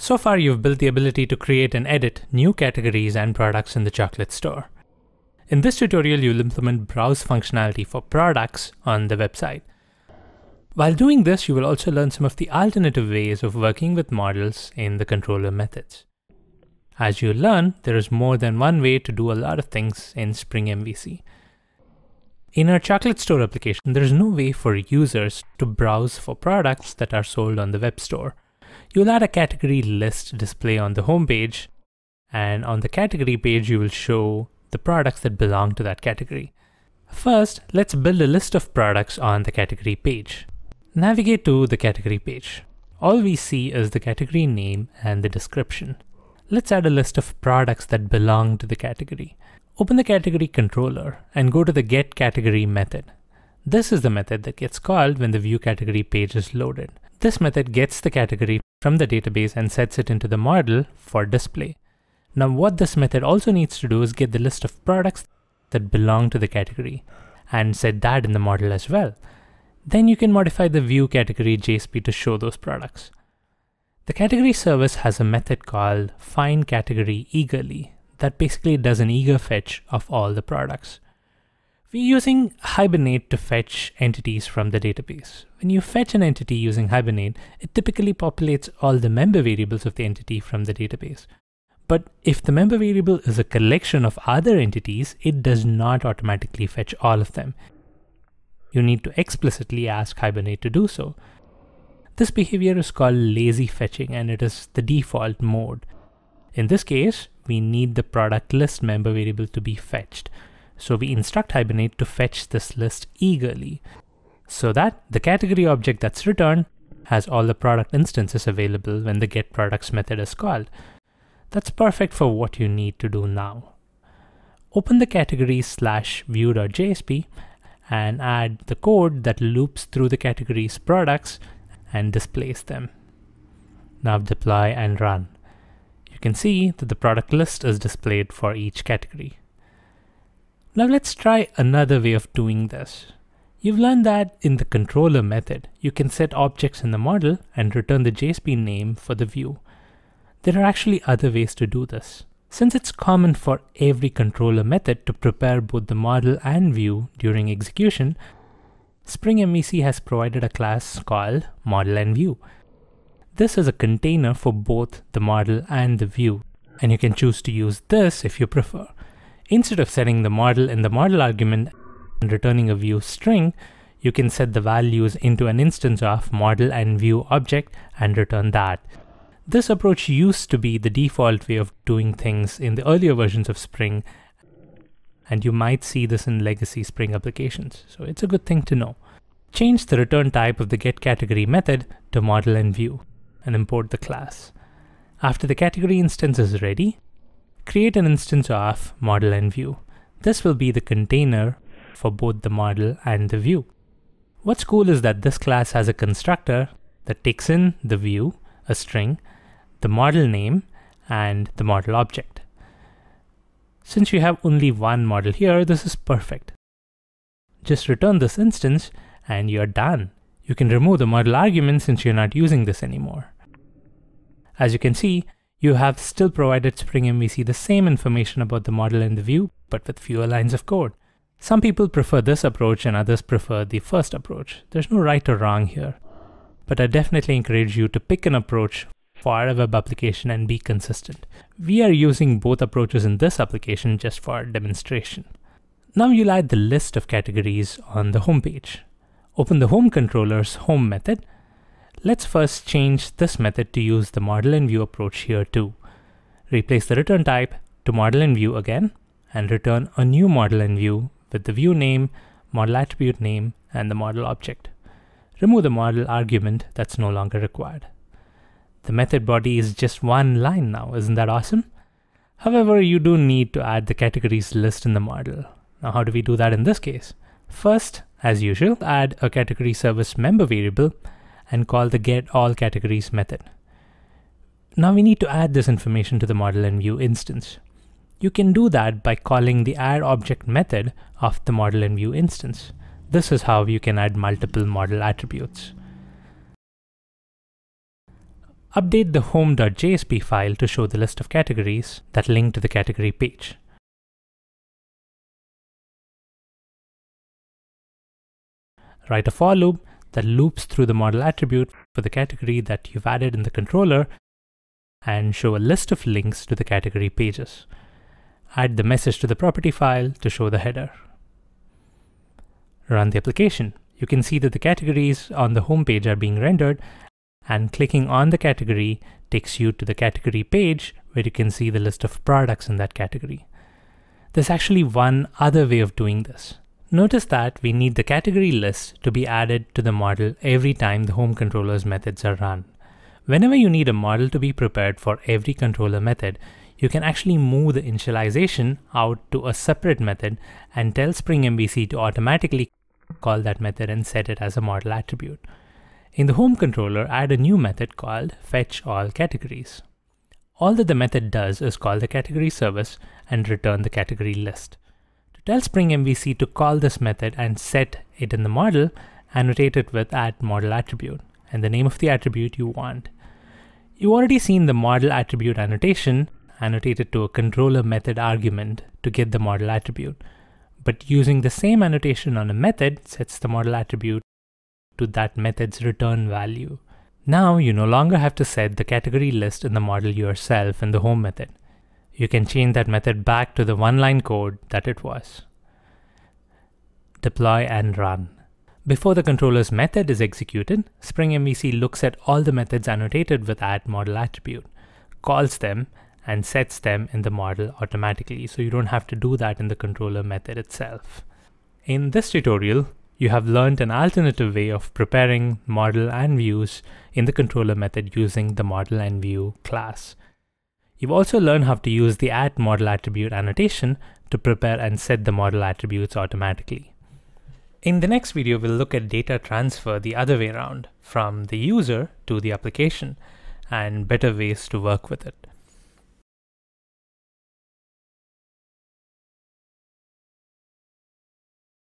So far, you've built the ability to create and edit new categories and products in the chocolate store. In this tutorial, you'll implement browse functionality for products on the website. While doing this, you will also learn some of the alternative ways of working with models in the controller methods. As you learn, there is more than one way to do a lot of things in Spring MVC. In our chocolate store application, there is no way for users to browse for products that are sold on the web store you'll add a category list display on the home page, and on the category page, you will show the products that belong to that category. First, let's build a list of products on the category page. Navigate to the category page. All we see is the category name and the description. Let's add a list of products that belong to the category. Open the category controller and go to the get category method. This is the method that gets called when the view category page is loaded. This method gets the category from the database and sets it into the model for display. Now what this method also needs to do is get the list of products that belong to the category and set that in the model as well. Then you can modify the view category JSP to show those products. The category service has a method called find category eagerly that basically does an eager fetch of all the products. We're using Hibernate to fetch entities from the database. When you fetch an entity using Hibernate, it typically populates all the member variables of the entity from the database. But if the member variable is a collection of other entities, it does not automatically fetch all of them. You need to explicitly ask Hibernate to do so. This behavior is called lazy fetching and it is the default mode. In this case, we need the product list member variable to be fetched. So we instruct Hibernate to fetch this list eagerly so that the category object that's returned has all the product instances available when the getProducts method is called. That's perfect for what you need to do now. Open the category slash view.jsp and add the code that loops through the category's products and displays them. Now deploy and run. You can see that the product list is displayed for each category. Now let's try another way of doing this. You've learned that in the controller method, you can set objects in the model and return the JSP name for the view. There are actually other ways to do this. Since it's common for every controller method to prepare both the model and view during execution, Spring MVC has provided a class called model and view. This is a container for both the model and the view, and you can choose to use this if you prefer. Instead of setting the model in the model argument and returning a view string, you can set the values into an instance of model and view object and return that. This approach used to be the default way of doing things in the earlier versions of Spring, and you might see this in legacy Spring applications, so it's a good thing to know. Change the return type of the getCategory method to model and view, and import the class. After the category instance is ready, create an instance of model and view. This will be the container for both the model and the view. What's cool is that this class has a constructor that takes in the view, a string, the model name, and the model object. Since you have only one model here, this is perfect. Just return this instance and you're done. You can remove the model argument since you're not using this anymore. As you can see, you have still provided Spring MVC the same information about the model and the view, but with fewer lines of code. Some people prefer this approach and others prefer the first approach. There's no right or wrong here. But I definitely encourage you to pick an approach for a web application and be consistent. We are using both approaches in this application just for demonstration. Now you'll add the list of categories on the home page. Open the home controller's home method Let's first change this method to use the model and view approach here too. Replace the return type to model and view again and return a new model and view with the view name, model attribute name, and the model object. Remove the model argument that's no longer required. The method body is just one line now, isn't that awesome? However, you do need to add the categories list in the model. Now how do we do that in this case? First, as usual, add a category service member variable and call the get all categories method. Now we need to add this information to the model and view instance. You can do that by calling the add object method of the model and view instance. This is how you can add multiple model attributes. update the home.jsp file to show the list of categories that link to the category page. Write a for loop that loops through the model attribute for the category that you've added in the controller and show a list of links to the category pages. Add the message to the property file to show the header. Run the application. You can see that the categories on the home page are being rendered and clicking on the category takes you to the category page where you can see the list of products in that category. There's actually one other way of doing this. Notice that we need the category list to be added to the model every time the home controller's methods are run. Whenever you need a model to be prepared for every controller method, you can actually move the initialization out to a separate method and tell Spring MVC to automatically call that method and set it as a model attribute. In the home controller, add a new method called fetch all categories. All that the method does is call the category service and return the category list. Tell Spring MVC to call this method and set it in the model, annotate it with at model attribute and the name of the attribute you want. You've already seen the model attribute annotation annotated to a controller method argument to get the model attribute. But using the same annotation on a method sets the model attribute to that method's return value. Now you no longer have to set the category list in the model yourself in the home method. You can change that method back to the one-line code that it was. Deploy and run. Before the controller's method is executed, Spring MVC looks at all the methods annotated with at model attribute, calls them, and sets them in the model automatically, so you don't have to do that in the controller method itself. In this tutorial, you have learned an alternative way of preparing model and views in the controller method using the model and view class. You've also learned how to use the at model attribute annotation to prepare and set the model attributes automatically. In the next video, we'll look at data transfer the other way around, from the user to the application, and better ways to work with it.